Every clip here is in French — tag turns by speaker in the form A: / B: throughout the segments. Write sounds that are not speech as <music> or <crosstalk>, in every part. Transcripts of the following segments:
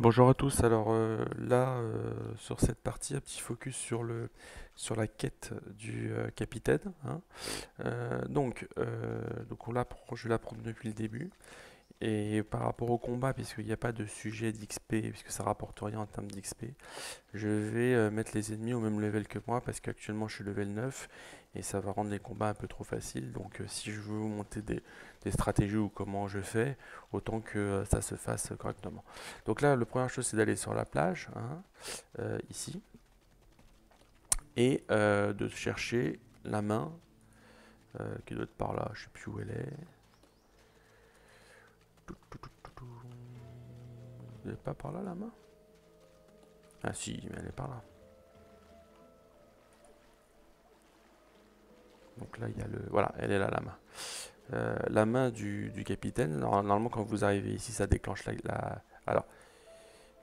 A: Bonjour à tous, alors euh, là euh, sur cette partie un petit focus sur le sur la quête du euh, capitaine hein. Donc, donc on je l'apprends depuis le début. Et par rapport au combat puisqu'il n'y a pas de sujet d'XP puisque ça rapporte rien en termes d'XP je vais mettre les ennemis au même level que moi parce qu'actuellement je suis level 9 et ça va rendre les combats un peu trop faciles donc euh, si je veux vous monter des, des stratégies ou comment je fais autant que euh, ça se fasse correctement donc là, la première chose, c'est d'aller sur la plage, hein, euh, ici, et de chercher la main qui doit être par là. Je sais plus où elle est. Elle est pas par là la main? Ah si, mais elle est par là. Donc là, il y a le. Voilà, elle est là la main. Euh, la main du, capitaine. Nor- Normalement, quand vous arrivez ici, ça déclenche la, Alors,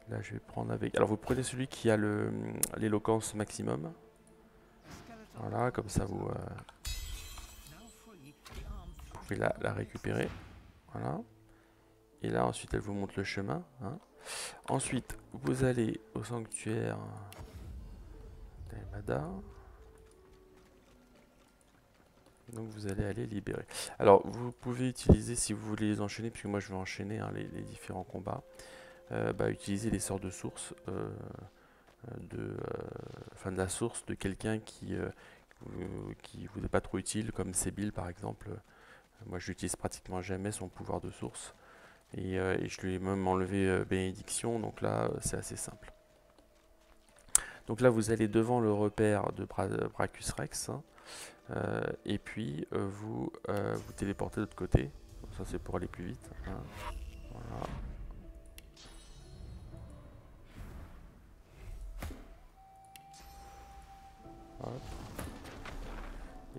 A: là, je vais prendre avec. Alors, vous prenez celui qui a l'éloquence maximum. Voilà, comme ça, vous, euh, pouvez la, la récupérer. Voilà. Et là, ensuite, elle vous montre le chemin. hein. Ensuite, vous allez au sanctuaire d'Aimada. Donc vous allez aller libérer. Alors vous pouvez utiliser, si vous voulez les enchaîner, puisque moi je vais enchaîner hein, les, différents combats, euh, bah, utiliser les sorts de source, euh, euh, de, enfin de la source de quelqu'un qui vous- est pas trop utile, comme Sébil par exemple. Moi je l'utilise pratiquement jamais son pouvoir de source. Et, je lui ai même enlevé bénédiction, donc là c'est assez simple. Donc là vous allez devant le repère de Bra- Brachus Rex. hein. Euh, et puis euh, vous euh, vous téléportez de l'autre côté. Ça c'est pour aller plus vite. hein. Voilà.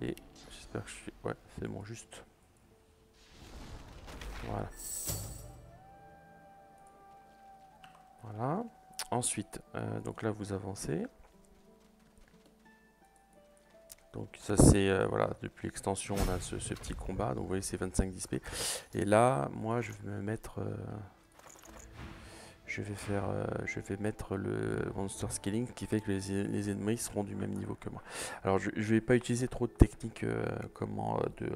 A: Et j'espère que je suis. Ouais, c'est bon, juste. Voilà. Voilà. Ensuite, euh, donc là vous avancez. Donc ça c'est euh, voilà depuis l'extension on a ce, petit combat. Donc vous voyez c'est 25 d'XP et là moi je vais me mettre euh, je vais faire je vais mettre le monster scaling qui fait que les, ennemis seront du même niveau que moi. Alors je, je vais pas utiliser trop de techniques comment de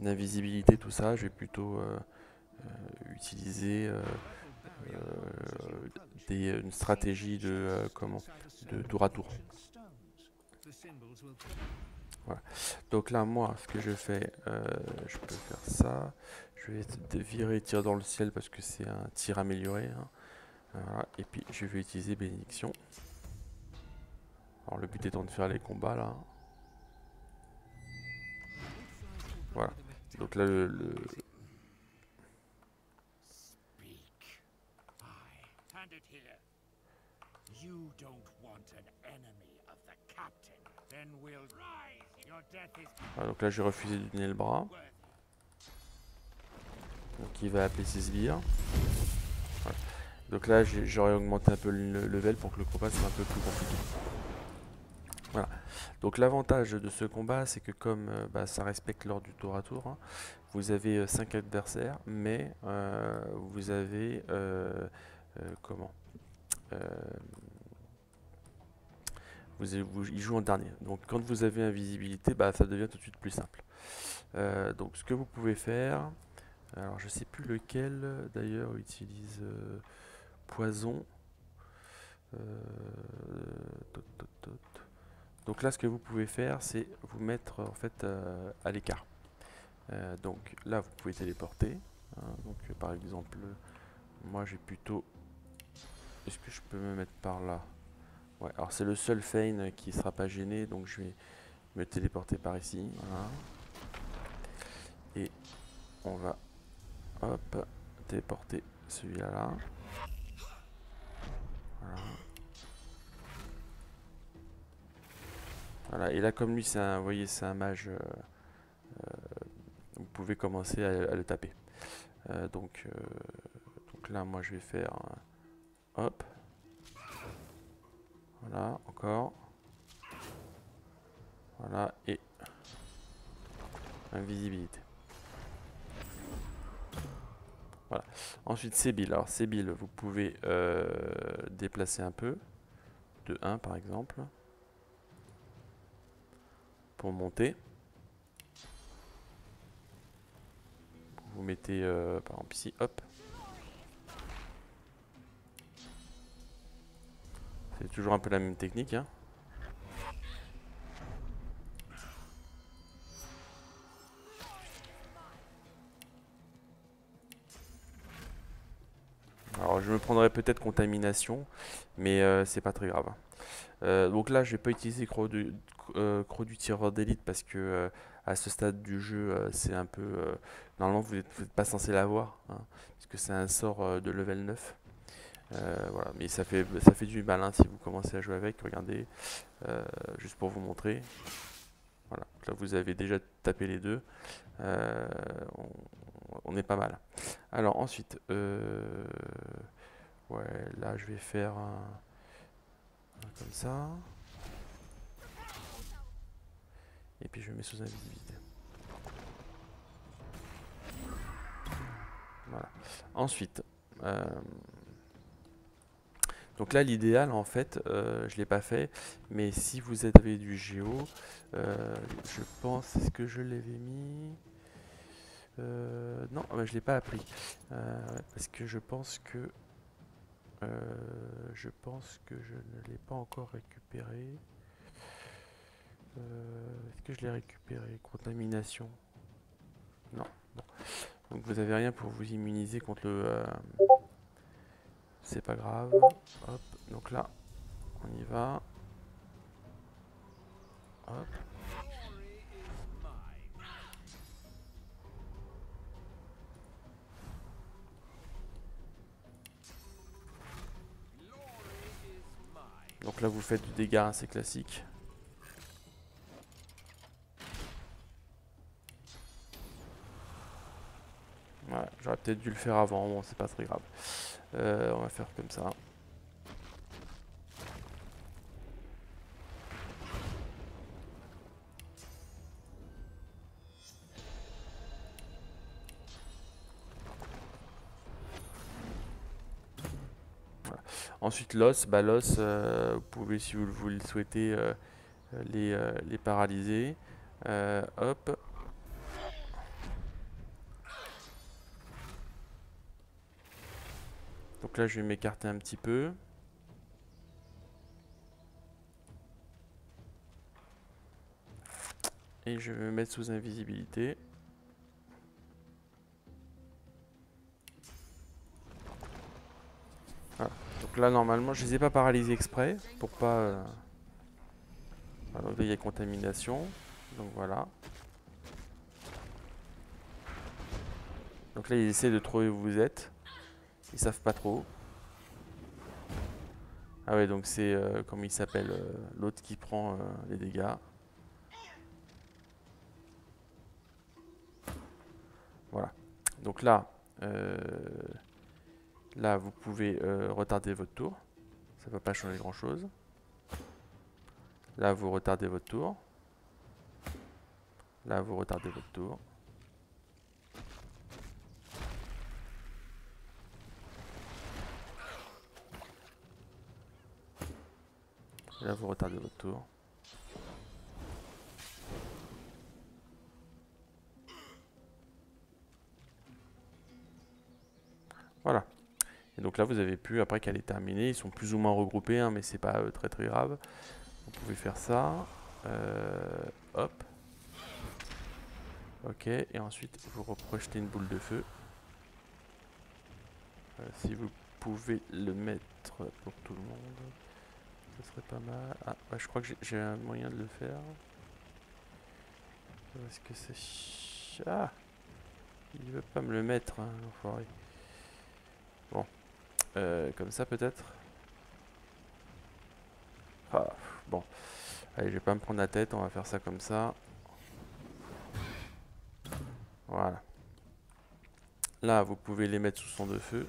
A: d'invisibilité tout ça. Je vais plutôt utiliser des, une stratégie de euh, comment de tour à tour voilà. Donc là, moi, ce que je fais, euh, je peux faire ça. Je vais virer tir dans le ciel parce que c'est un tir amélioré. hein. Et puis, je vais utiliser bénédiction. Alors, le but étant de faire les combats là. Voilà. Donc là, le- donc là, j'ai refusé de donner le bras. Donc il va appeler ses sbires. Donc là j'aurais augmenté un peu le level pour que le combat soit un peu plus compliqué. Voilà. Donc l'avantage de ce combat c'est que comme euh, bah, ça respecte l'ordre du tour à tour, vous avez 5 adversaires, mais vous avez euh, euh, comment? Euh, il joue en dernier. Donc quand vous avez invisibilité, bah, ça devient tout de suite plus simple. Euh, donc ce que vous pouvez faire, alors je sais plus lequel d'ailleurs utilise euh, poison. Euh. Donc là ce que vous pouvez faire c'est vous mettre en fait à l'écart. Donc là vous pouvez téléporter. hein. donc par exemple moi j'ai plutôt... Est-ce que je peux me mettre par là? Alors c'est le seul feign qui sera pas gêné donc je vais me téléporter par ici. Voilà. Et on va Hop, téléporter celui-là là. Voilà. Et là comme lui c'est un, vous voyez, c'est un mage, euh, euh, vous pouvez commencer à, le taper. Euh, donc, donc là moi je vais faire, hop, voilà, encore, voilà, et invisibilité. Voilà. Ensuite, Sébil. Alors, Sébil, vous pouvez euh, déplacer un peu. De 1, par exemple. Pour monter. Vous mettez, euh, par exemple, ici, hop. C'est toujours un peu la même technique, hein. Alors je me prendrais peut-être contamination, mais euh, c'est pas très grave. Euh, donc là je vais pas utiliser Croc du, euh, du tireur d'élite parce que euh, à ce stade du jeu c'est un peu... normalement vous n'êtes pas censé l'avoir, hein, parce que c'est un sort de level 9. Euh, voilà, mais ça fait, ça fait du mal hein, si vous commencez à jouer avec, regardez, euh, juste pour vous montrer. Voilà, là vous avez déjà tapé les deux, Euh, on, est pas mal. Alors ensuite, ouais, là je vais faire comme ça. Et puis je mets sous invisibilité. Voilà. Ensuite, donc là l'idéal en fait, euh, je l'ai pas fait, mais si vous avez du géo, euh, je pense, est-ce que je l'avais mis? Euh, Non, bah, je l'ai pas appris. Parce que je pense que je pense que je ne l'ai pas encore récupéré. Est-ce que je l'ai récupéré? Contamination. Non. Donc vous avez rien pour vous immuniser contre le. C'est pas grave. Hop. Donc là, on y va. Hop. Donc là, vous faites du dégât assez classique. J'aurais peut-être dû le faire avant, bon, c'est pas très grave. Euh, on va faire comme ça. Ensuite, l'os, bah, l'os, euh, vous pouvez, si vous, le- souhaitez, euh, les, les paralyser. Hop. Donc là, je vais m'écarter un petit peu. Et je vais me mettre sous invisibilité. Donc là, normalement, je les ai pas paralysés exprès pour pas. euh, voilà, donc là, il y a contamination. Donc voilà. Donc là, ils essaient de trouver où vous êtes. Ils savent pas trop. Ah ouais, donc c'est euh, comment il s'appelle euh, l'autre qui prend euh, les dégâts. Voilà. Donc là, euh, là, vous pouvez retarder votre tour. Ça va pas changer grand chose. Là, vous retardez votre tour. Là, vous retardez votre tour. Là, vous retardez votre tour. Voilà. Et donc là, vous avez pu, après qu'elle est terminée, ils sont plus ou moins regroupés, hein, mais c'est pas euh, très très grave. Vous pouvez faire ça. Euh, hop. Ok, et ensuite vous reprojetez une boule de feu. Euh, si vous pouvez le mettre pour tout le monde, ce serait pas mal. Ah, ouais, je crois que j'ai- un moyen de le faire. Est-ce que c'est Ah Il veut pas me le mettre, hein, l'enfoiré. Bon. Euh, comme ça peut-être? Ah, bon. Allez, je vais pas me prendre la tête, on va faire ça comme ça. Voilà. Là, vous pouvez les mettre sous son de feu.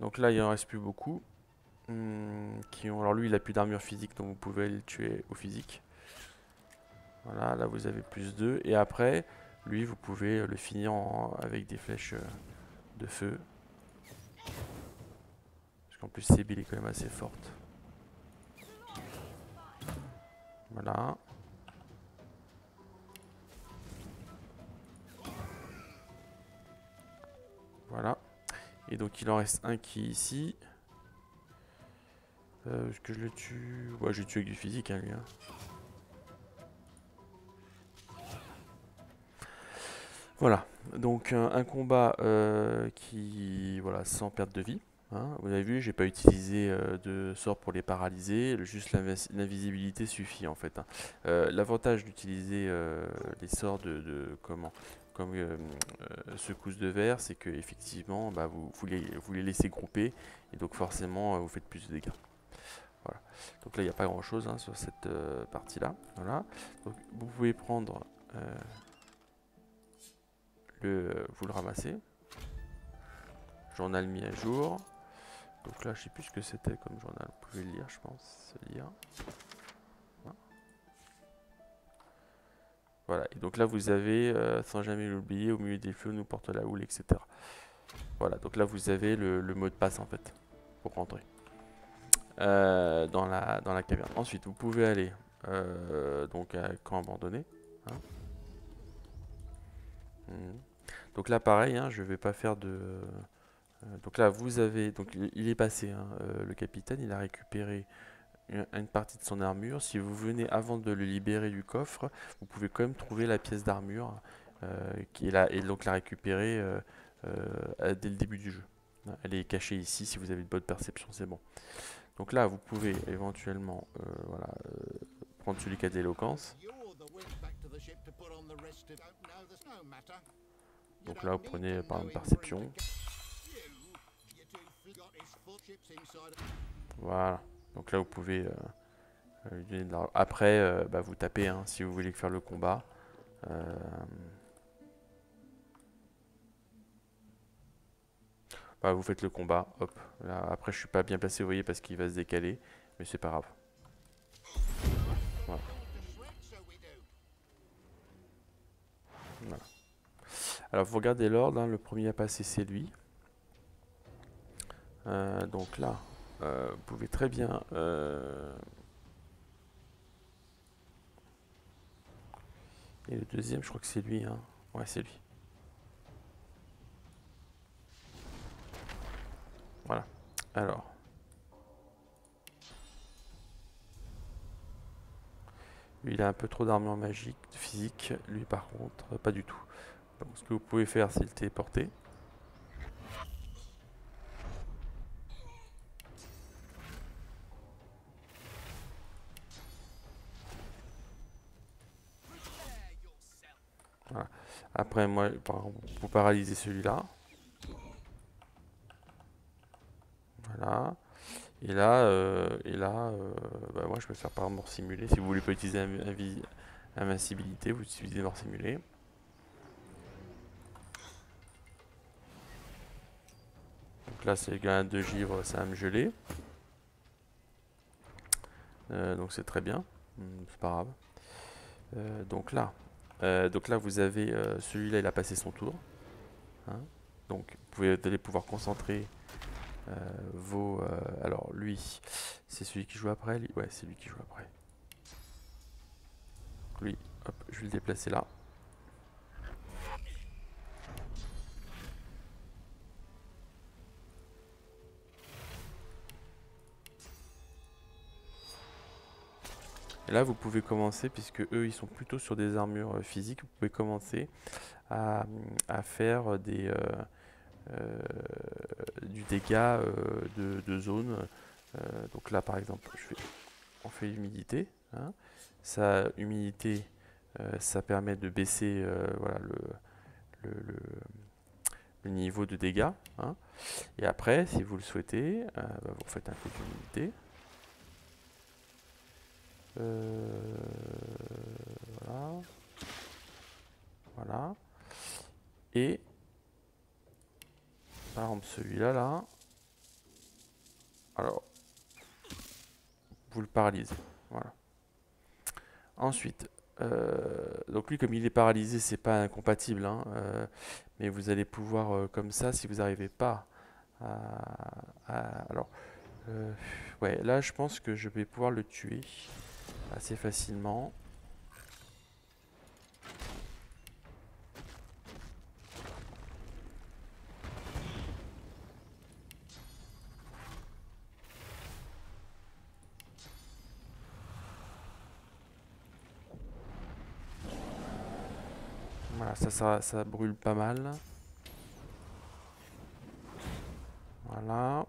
A: Donc là, il en reste plus beaucoup. Hmm, qui ont... Alors lui, il a plus d'armure physique, donc vous pouvez le tuer au physique. Voilà, là vous avez plus 2. Et après, lui, vous pouvez le finir avec des flèches euh, de feu. Parce qu'en plus, Sébil est quand même assez forte. Voilà. Et donc il en reste un qui est ici. Euh, Est-ce que je le tue? Ouais, je le tue avec du physique, hein, lui. Hein. Voilà, donc un, combat euh, qui, voilà, sans perte de vie. Hein. Vous avez vu, j'ai pas utilisé euh, de sort pour les paralyser, juste l'invisibilité suffit en fait. Hein. L'avantage d'utiliser les sorts de, comment? Comme secousse de verre, c'est que effectivement, bah, vous, vous, les, vous les laissez grouper et donc forcément vous faites plus de dégâts. Voilà. Donc là, il n'y a pas grand chose hein, sur cette partie-là. Voilà. Donc vous pouvez prendre le, vous le ramassez. Journal mis à jour. Donc là, je sais plus ce que c'était comme journal. Vous pouvez le lire, je pense. lire. Voilà. Et donc là, vous avez, euh, sans jamais l'oublier, au milieu des feux, nous porte la houle, etc. Voilà. Donc là, vous avez le, mot de passe, en fait, pour rentrer euh, dans, la, dans la caverne. Ensuite, vous pouvez aller euh, donc à camp abandonné. Hein. Hmm. Donc là, pareil, hein, je vais pas faire de... Donc là, vous avez... Donc il est passé, hein, le capitaine, il a récupéré une, partie de son armure. Si vous venez avant de le libérer du coffre, vous pouvez quand même trouver la pièce d'armure euh, qui est là et donc la récupérer dès le début du jeu. Elle est cachée ici, si vous avez de bonne perception, c'est bon. Donc là, vous pouvez éventuellement voilà, prendre celui qui a de l'éloquence. Donc là, vous prenez par une perception. Voilà. Donc là, vous pouvez euh, euh, lui donner de l'argent. Après, euh, bah, vous tapez hein, si vous voulez faire le combat. Bah, vous faites le combat. Hop. après, je suis pas bien placé, vous voyez, parce qu'il va se décaler. Mais c'est pas grave. Alors vous regardez l'ordre, hein, le premier à passer c'est lui. Donc là, euh, vous pouvez très bien... Euh, et le deuxième, je crois que c'est lui. Hein. Ouais, c'est lui. Voilà. Alors. Lui, il a un peu trop d'armure magique, physique. Lui, par contre, pas du tout. Donc, ce que vous pouvez faire, c'est le téléporter. Après, moi, pour paralyser celui-là. Voilà. Et là, euh, et là euh, bah, moi je peux faire par mort simulé. Si vous voulez pas utiliser invincibilité, vous utilisez mort simulé. là, c'est gars de givre, ça va me geler. Euh, donc c'est très bien. Hmm, c'est pas grave. Donc là, euh, donc là vous avez celui-là, il a passé son tour. Hein. donc vous pouvez allez pouvoir concentrer vos. alors lui, c'est celui qui joue après. ouais, c'est lui qui joue après. Lui, hop, je vais le déplacer là. Et là, vous pouvez commencer, puisque eux, ils sont plutôt sur des armures euh, physiques, vous pouvez commencer à, faire des, euh, euh, du dégât de, zone. donc là, par exemple, je fais, on fait l'humidité. Hein. Ça, humidité, ça permet de baisser le, niveau de dégâts. Hein. Et après, si vous le souhaitez, bah, vous faites un peu d'humidité. Euh, voilà. Voilà. Et Par exemple, celui-là, là. Alors, vous le paralysez. Voilà. Ensuite, euh, donc lui, comme il est paralysé, c'est pas incompatible, hein, euh, mais vous allez pouvoir, comme ça, si vous n'arrivez pas à, alors, ouais, là, je pense que je vais pouvoir le tuer assez facilement. Voilà, ça, ça, brûle pas mal. Voilà.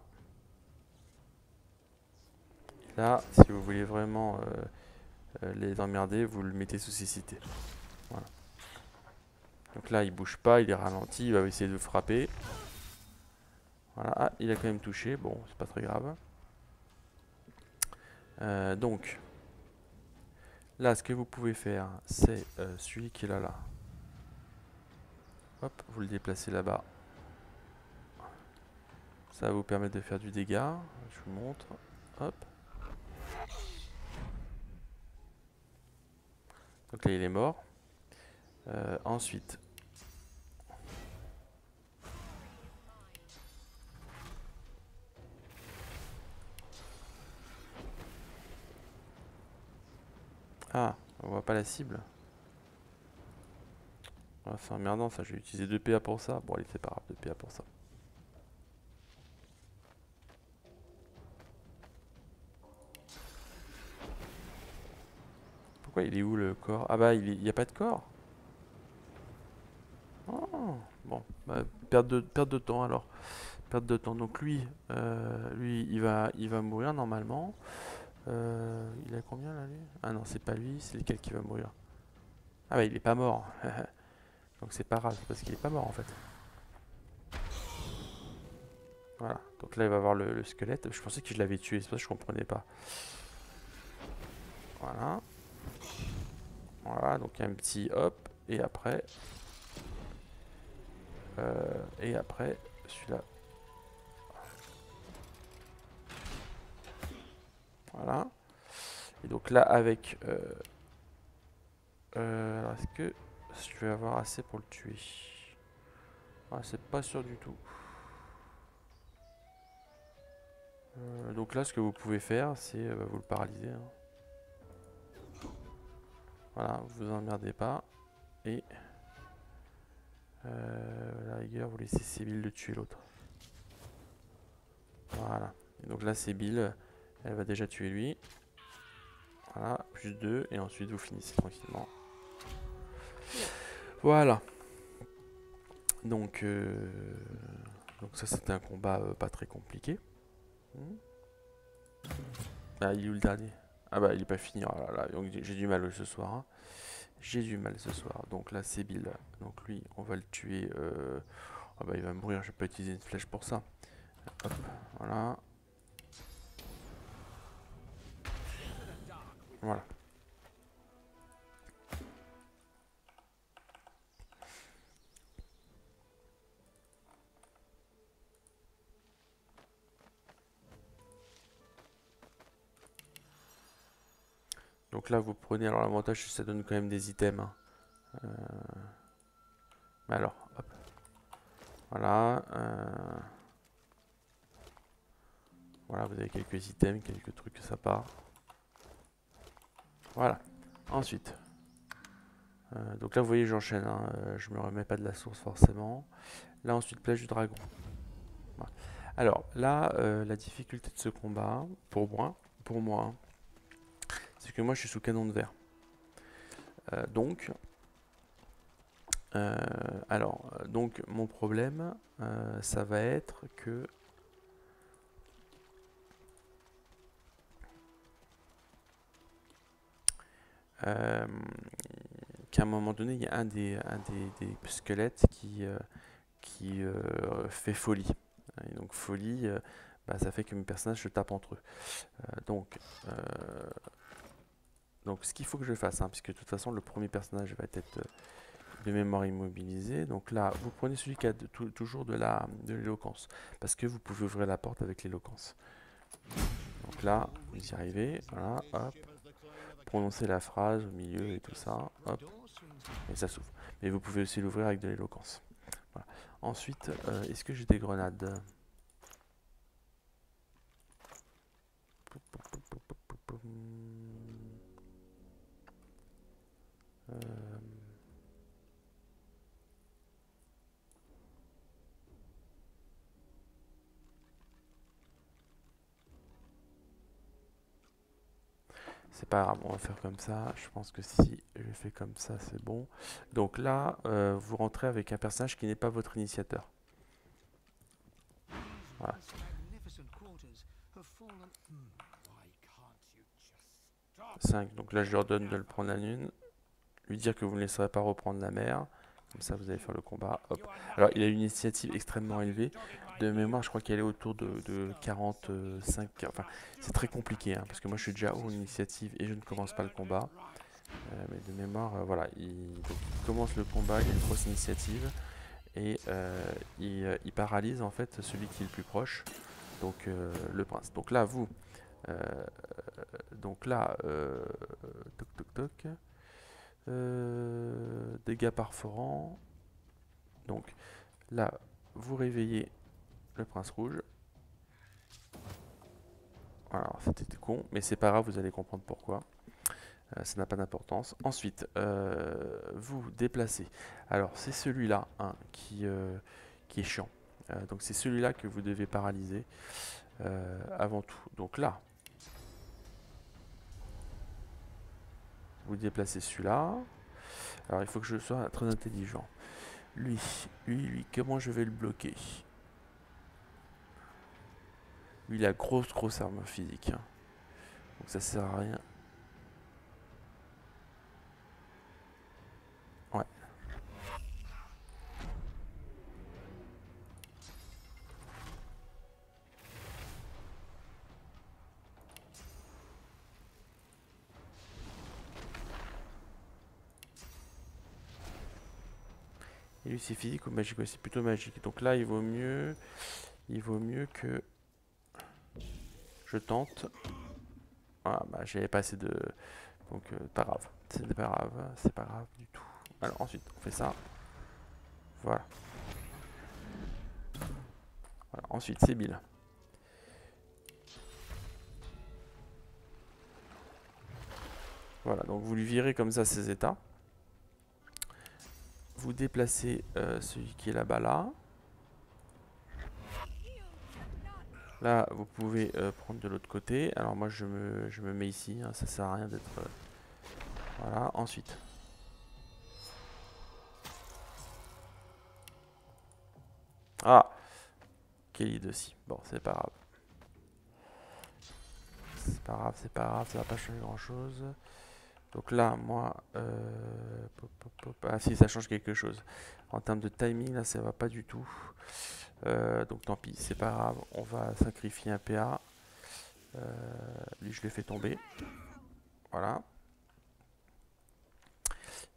A: là, si vous voulez vraiment euh, les emmerder, vous le mettez sous cécité. Voilà. Donc là, il bouge pas, il est ralenti, il va essayer de frapper. Voilà, ah, il a quand même touché, bon, c'est pas très grave. Euh, donc, là, ce que vous pouvez faire, c'est celui qui est là, là. Hop, vous le déplacez là-bas. Ça va vous permettre de faire du dégât. Je vous montre. Hop. Donc là, il est mort. Euh, ensuite. Ah, on voit pas la cible. Ah, c'est emmerdant ça, j'ai utilisé 2 PA pour ça. Bon allez c'est pas grave, 2 PA pour ça. Pourquoi il est où le corps? Ah bah il n'y a pas de corps? Oh, Bon, bah, perte, de, perte de temps alors. Perte de temps. Donc lui, euh, lui il va, il va mourir normalement. Euh, il a combien là lui? Ah non c'est pas lui, c'est lequel qui va mourir. Ah bah il est pas mort. <laughs> Donc c'est pas grave, parce qu'il est pas mort en fait. Voilà, donc là il va voir le, squelette. Je pensais que je l'avais tué, c'est pas que je comprenais pas. Voilà. Voilà, donc un petit hop, et après... Euh, et après, celui-là. Voilà. Et donc là, avec... Euh, euh, alors est-ce que je vais avoir assez pour le tuer? Ah, c'est pas sûr du tout. Donc là, ce que vous pouvez faire, c'est euh, vous le paralyser. Hein. Voilà, vous emmerdez pas. Et euh, la rigueur, vous laissez Sibyl de tuer l'autre. Voilà. Et donc là, Sibyl, elle va déjà tuer lui. Voilà, plus 2. Et ensuite, vous finissez tranquillement. Voilà. Donc, euh, donc ça c'était un combat euh, pas très compliqué. Ah, il est où le dernier? Ah bah il est pas fini. Oh j'ai du mal ce soir. Hein. J'ai du mal ce soir. Donc là c'est Bill. Donc lui on va le tuer. Euh... Ah bah il va mourir. Je vais pas utiliser une flèche pour ça. Hop, voilà. Voilà. Donc là, vous prenez, alors l'avantage, ça donne quand même des items. Hein. Euh, mais alors, hop. Voilà. Euh, voilà, vous avez quelques items, quelques trucs sympas. Voilà. Ensuite. Euh, donc là, vous voyez, j'enchaîne. Hein. je me remets pas de la source forcément. Là, ensuite, plage du dragon. Alors, là, la difficulté de ce combat, pour moi, pour moi, c'est que moi je suis sous canon de verre. Euh, donc, euh, alors, donc mon problème, euh, ça va être que qu'à un moment donné, il y a un des, un des, squelettes qui, qui fait folie. Et donc folie, bah, ça fait que mes personnages se tapent entre eux. donc, donc ce qu'il faut que je fasse, hein, puisque de toute façon le premier personnage va être, de mémoire immobilisée. Donc là, vous prenez celui qui a toujours de l'éloquence, parce que vous pouvez ouvrir la porte avec l'éloquence. Donc là, vous y arrivez, voilà, hop, prononcez la phrase au milieu et tout ça, hop, et ça s'ouvre. Mais vous pouvez aussi l'ouvrir avec de l'éloquence. Ensuite, euh, est-ce que j'ai des grenades euh, C'est pas grave, on va faire comme ça. Je pense que si je fais comme ça, c'est bon. Donc là, euh, vous rentrez avec un personnage qui n'est pas votre initiateur. Voilà. 5. Donc là, je lui ordonne de le prendre à lune. Lui dire que vous ne laisserez pas reprendre la mer. Comme ça, vous allez faire le combat. Hop. Alors, il a une initiative extrêmement élevée. De mémoire, je crois qu'elle est autour de, 45. Enfin, c'est très compliqué, hein, parce que moi, je suis déjà haut en initiative et je ne commence pas le combat. Euh, mais de mémoire, euh, voilà, il, commence le combat, il a une grosse initiative. Et euh, il, paralyse, en fait, celui qui est le plus proche. Donc, le prince. Donc là, vous... donc là, toc toc toc. Dégâts perforants. Donc là, vous réveillez le prince rouge. Alors, c'était con, mais c'est pas grave, vous allez comprendre pourquoi. Euh, ça n'a pas d'importance. Ensuite, euh, vous déplacez. Alors, c'est celui-là hein, qui, euh, qui est chiant. donc, c'est celui-là que vous devez paralyser avant tout. Donc là, vous déplacez celui-là. Alors, il faut que je sois très intelligent. Lui, lui, lui, comment je vais le bloquer? Lui, il a grosse, grosse arme physique. Hein. Donc ça sert à rien. Et lui c'est physique ou magique? C'est plutôt magique. Donc là il vaut mieux. Il vaut mieux que je tente. Voilà, bah, j'avais pas assez de... Donc, euh, pas grave. C'est pas grave, c'est pas grave du tout. Alors, ensuite, on fait ça. Voilà. Voilà, ensuite, c'est Bill. Voilà, donc vous lui virez comme ça ses états. Vous déplacez euh, celui qui est là-bas là. Là, vous pouvez euh, prendre de l'autre côté. Alors moi, je me, je me mets ici. Hein, ça sert à rien d'être... Euh, voilà, ensuite. Ah Kelly aussi. Bon, c'est pas grave. C'est pas grave, c'est pas grave, ça va pas changer grand chose. Donc là, moi, euh, ah si, ça change quelque chose. En termes de timing, là, ça va pas du tout. Euh, donc tant pis, c'est pas grave. On va sacrifier un PA. Euh, lui, je l'ai fait tomber. Voilà.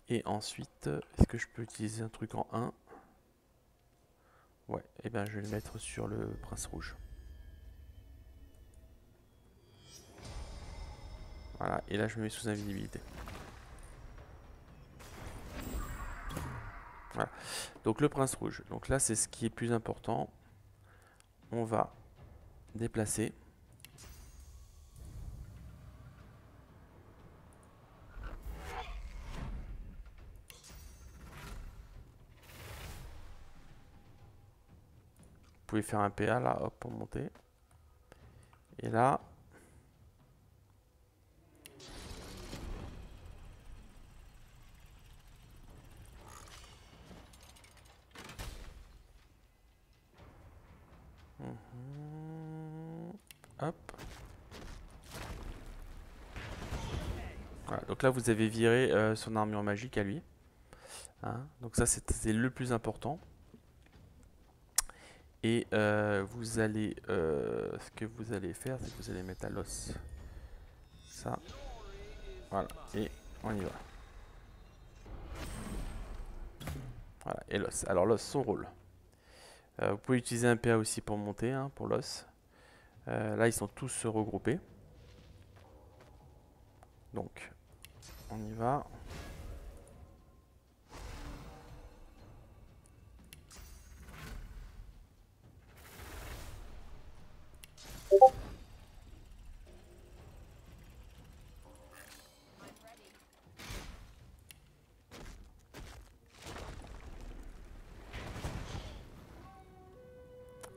A: Et ensuite, est-ce que je peux utiliser un truc en 1 Ouais, et eh bien je vais le mettre sur le prince rouge. Voilà, et là je me mets sous invisibilité. Voilà. Donc le prince rouge. Donc là c'est ce qui est plus important. On va déplacer. Vous pouvez faire un PA là, hop, pour monter. Et là, donc là, vous avez viré euh, son armure magique à lui. Hein. donc ça, c'est le plus important. Et euh, vous allez... Euh, ce que vous allez faire, c'est que vous allez mettre à l'os. Ça. Voilà. Et on y va. Voilà, et l'os. Alors l'os, son rôle. Vous pouvez utiliser un PA aussi pour monter, hein, pour l'os. Là, ils sont tous regroupés. Donc, on y va.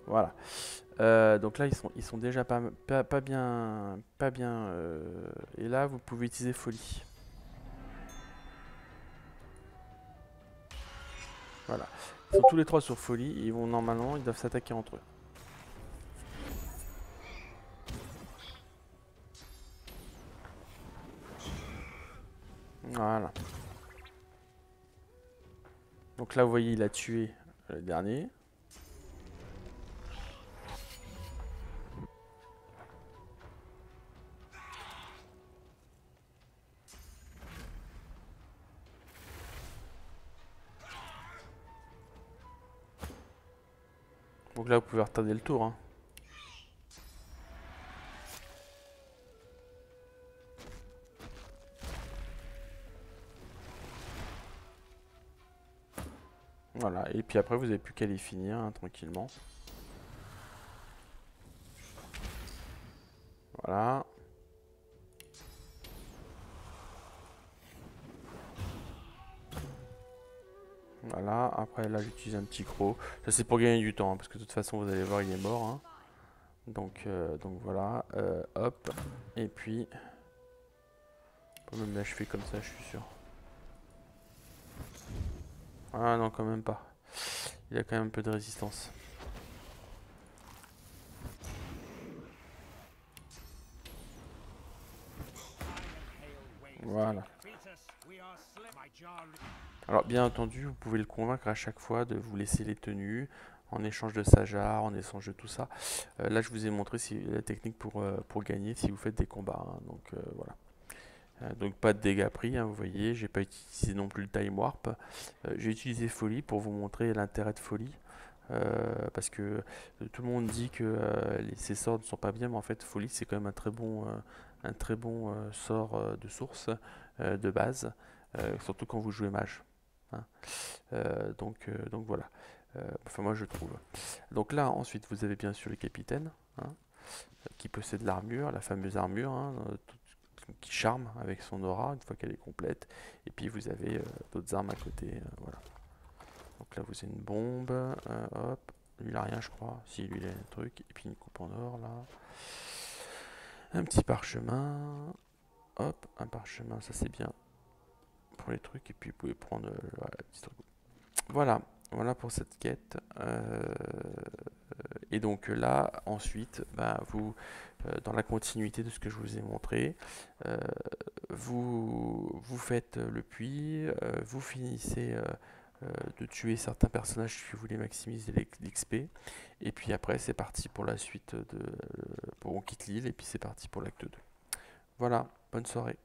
A: Voilà. Euh, donc là, ils sont, ils sont déjà pas, bien. Pas bien euh, et là, vous pouvez utiliser folie. Voilà. Ils sont tous les trois sur folie. Ils vont normalement, ils doivent s'attaquer entre eux. Voilà. Donc là, vous voyez, il a tué le dernier. Donc là, vous pouvez retarder le tour. Hein. Voilà, et puis après, vous n'avez plus qu'à les finir hein, tranquillement. Voilà. Après là j'utilise un petit croc. Ça c'est pour gagner du temps, hein, parce que de toute façon vous allez voir il est mort. hein. Donc, euh, donc voilà, euh, hop, et puis... On peut même l'achever comme ça, je suis sûr. Ah non, quand même pas. Il a quand même un peu de résistance. Voilà. Alors bien entendu, vous pouvez le convaincre à chaque fois de vous laisser les tenues en échange de sa jarre, en échange de tout ça. Euh, là, je vous ai montré la technique pour, euh, pour gagner si vous faites des combats. hein. donc euh, voilà. Donc pas de dégâts pris, hein, vous voyez. J'ai pas utilisé non plus le time warp. J'ai utilisé folie pour vous montrer l'intérêt de folie. Parce que tout le monde dit que ces sorts ne sont pas bien, mais en fait folie c'est quand même un très bon, un très bon sort de source de base, surtout quand vous jouez mage. Hein. Euh, donc, euh, donc voilà. Euh, enfin moi je trouve. Donc là ensuite vous avez bien sûr le capitaine hein, qui possède l'armure, la fameuse armure hein, qui charme avec son aura une fois qu'elle est complète. Et puis vous avez d'autres armes à côté. Donc là vous avez une bombe. hop. Lui il a rien je crois. Si lui il a un truc. Et puis une coupe en or là. Un petit parchemin. Hop, un parchemin, ça c'est bien pour les trucs. Et puis vous pouvez prendre euh, voilà. Voilà, voilà pour cette quête. Euh, et donc là, ensuite, bah, vous, euh, dans la continuité de ce que je vous ai montré, euh, vous, vous faites le puits, vous finissez de tuer certains personnages si vous voulez maximiser l'XP. Et puis après, c'est parti pour la suite de. Pour on quitte l'île et puis c'est parti pour l'acte 2. Voilà, bonne soirée.